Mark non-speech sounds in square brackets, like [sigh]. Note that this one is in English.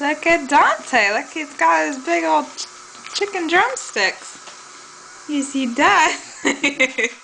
Look at Dante. Look, he's got his big old ch chicken drumsticks. You see that? [laughs]